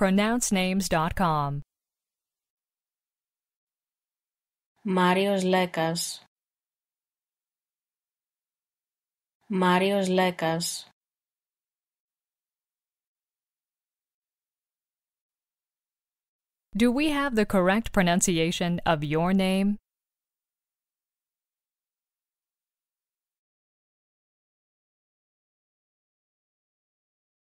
pronouncenames.com. Marios Lekas. Marios Lekas. Do we have the correct pronunciation of your name?